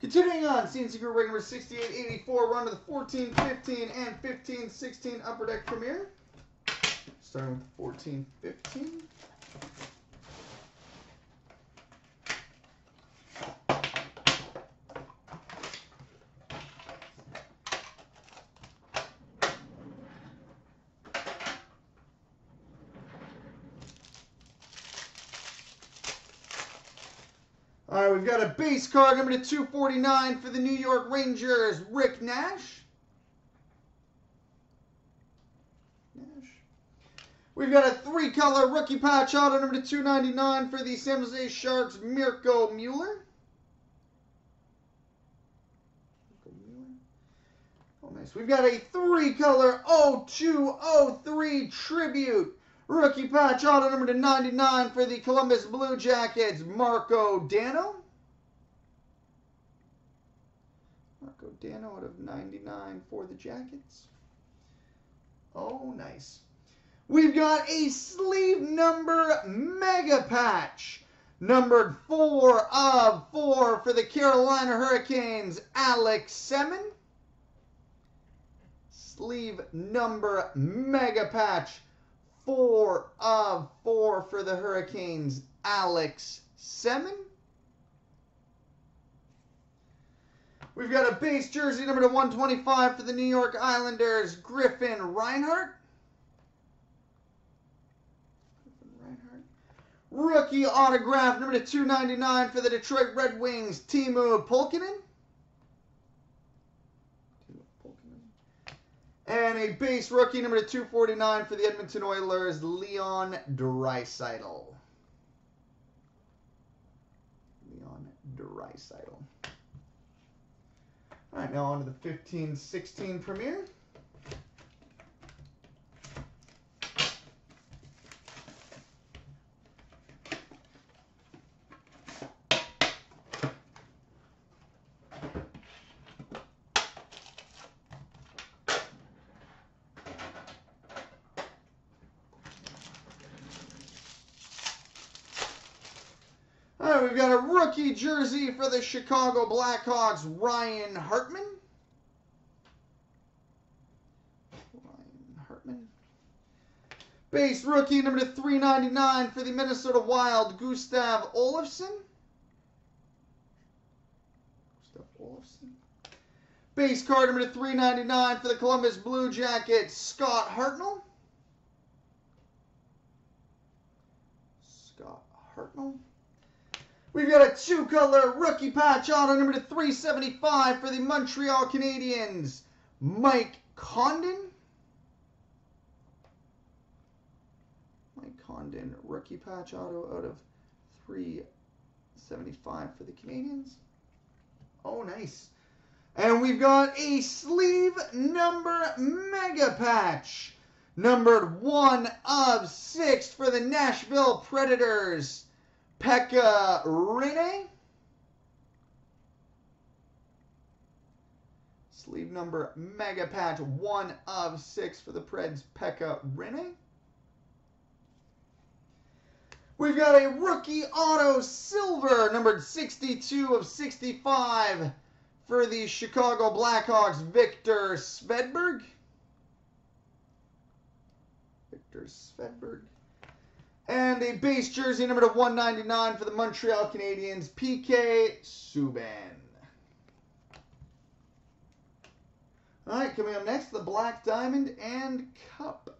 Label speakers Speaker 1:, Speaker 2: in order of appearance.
Speaker 1: Continuing on, CNC Group break number 6884, run to the 14, 15, and 15, 16 Upper Deck Premier. Starting with 14, 15. All right, we've got a base card number to 249 for the New York Rangers, Rick Nash. Nash. We've got a three color rookie patch auto number to 299 for the San Jose Sharks, Mirco Mueller. Oh, nice. We've got a oh oh three color 0203 tribute Rookie patch auto number to 99 for the Columbus Blue Jackets, Marco Dano. Marco Dano out of 99 for the Jackets. Oh, nice. We've got a sleeve number mega patch. Numbered 4 of 4 for the Carolina Hurricanes, Alex Semin. Sleeve number mega patch four of four for the Hurricanes, Alex Semin. We've got a base jersey number to 125 for the New York Islanders, Griffin Reinhart. Reinhart. Rookie autograph number to 299 for the Detroit Red Wings, Teemu Pulkkinen. And a base rookie number to 249 for the Edmonton Oilers, Leon Draisaitl. Leon Draisaitl. All right, now on to the 15-16 Premier. All right, we've got a rookie jersey for the Chicago Blackhawks, Ryan Hartman. Ryan Hartman. Base rookie number to 399 for the Minnesota Wild, Gustav Olofsson. Gustav Olofsson. Base card number to 399 for the Columbus Blue Jackets, Scott Hartnell. Scott Hartnell. We've got a two-color rookie patch auto number to 375 for the Montreal Canadiens, Mike Condon. Mike Condon rookie patch auto out of 375 for the Canadiens. Oh, nice. And we've got a sleeve number mega patch. Numbered one of six for the Nashville Predators. Pekka Rinne. Sleeve number mega patch, one of six for the Preds, Pekka Rinne. We've got a rookie auto silver, numbered 62 of 65 for the Chicago Blackhawks, Viktor Svedberg. Viktor Svedberg. And a base jersey number to 199 for the Montreal Canadiens, PK Subban. All right, coming up next, the Black Diamond and Cup.